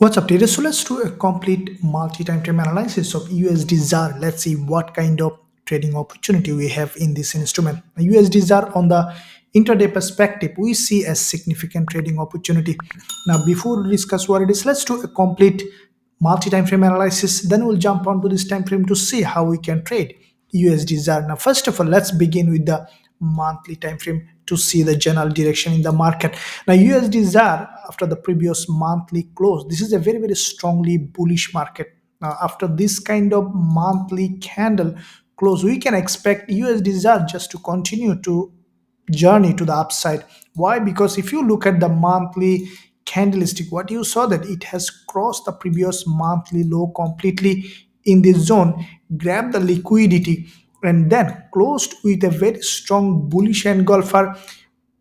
What's up traders? So let's do a complete multi-time frame analysis of USD. Let's see what kind of trading opportunity we have in this instrument. USD on the intraday perspective, we see a significant trading opportunity. Now before we discuss what it is, let's do a complete multi-time frame analysis. Then we'll jump onto this time frame to see how we can trade USD. Now first of all, let's begin with the monthly time frame to see the general direction in the market. Now USD ZAR after the previous monthly close, this is a very very strongly bullish market. Now after this kind of monthly candle close, we can expect USD ZAR just to continue to journey to the upside. Why? Because if you look at the monthly candlestick, what you saw that it has crossed the previous monthly low completely in this zone, grab the liquidity and then closed with a very strong bullish engulfer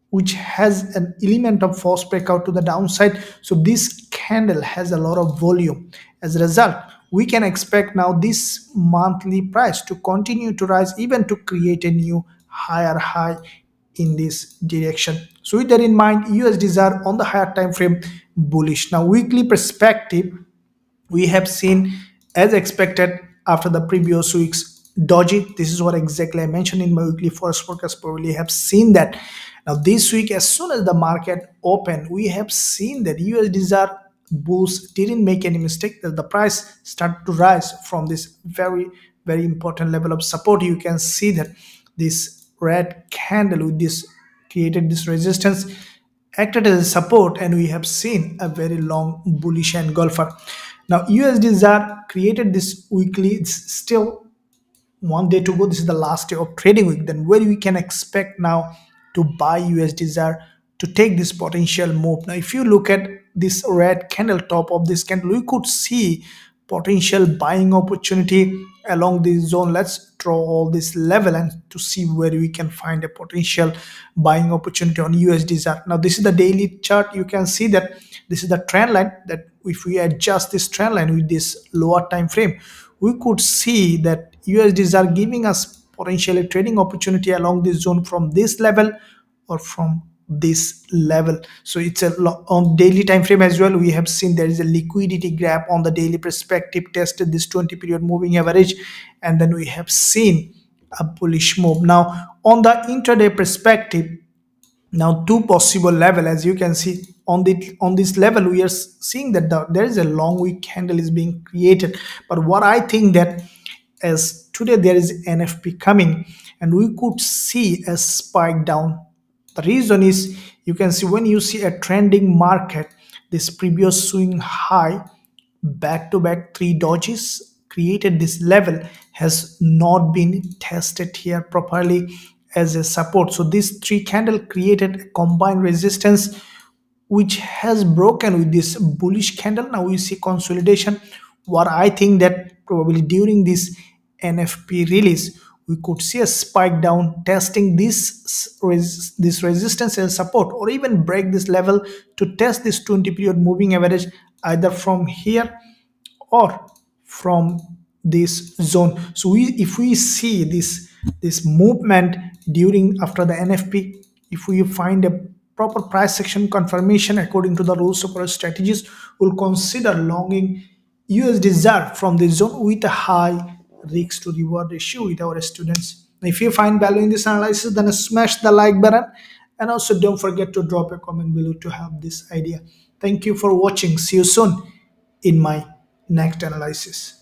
which has an element of false breakout to the downside. So this candle has a lot of volume. As a result we can expect now this monthly price to continue to rise even to create a new higher high in this direction. So with that in mind usd ZAR on the higher time frame bullish. Now weekly perspective we have seen as expected after the previous weeks doji this is what exactly i mentioned in my weekly forex forecast probably have seen that. Now this week as soon as the market opened we have seen that usd bulls. Didn't make any mistake that the price started to rise from this very very important level of support. You can see that this red candle with this created this resistance acted as a support and we have seen a very long bullish engulfer. Now usd ZAR created this weekly it's still one day to go this is the last day of trading week then where we can expect now to buy usd ZAR to take this potential move? Now if you look at this red candle top of this candle we could see potential buying opportunity along this zone. Let's draw all this level and to see where we can find a potential buying opportunity on usd ZAR now this is the daily chart. You can see that this is the trend line that if we adjust this trend line with this lower time frame we could see that USD ZAR giving us potentially trading opportunity along this zone from this level or from this level. So it's a on daily time frame as well we have seen there is a liquidity grab on the daily perspective tested this 20 period moving average and then we have seen a bullish move. Now on the intraday perspective now two possible level as you can see on the on this level we are seeing that the, there is a long week candle is being created. But what i think that as today there is nfp coming and we could see a spike down. The reason is you can see when you see a trending market this previous swing high back to back three dojis created this level has not been tested here properly as a support. So this three candle created a combined resistance which has broken with this bullish candle. Now we see consolidation. What i think that probably during this nfp release we could see a spike down testing this res this resistance and support or even break this level to test this 20 period moving average either from here or from this zone. So we if we see this this movement during after the nfp if we find a proper price action confirmation according to the rules of our strategies will consider longing usd ZAR from the zone with a high risk to reward ratio with our students. If you find value in this analysis then smash the like button. And also don't forget to drop a comment below to have this idea. Thank you for watching. See you soon in my next analysis